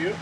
you.